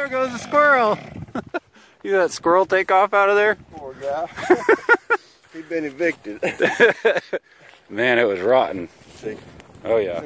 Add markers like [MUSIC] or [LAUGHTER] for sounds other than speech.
There goes a squirrel. [LAUGHS] you that squirrel take off out of there? Poor guy. [LAUGHS] He'd been evicted. [LAUGHS] Man, it was rotten. See, Oh yeah.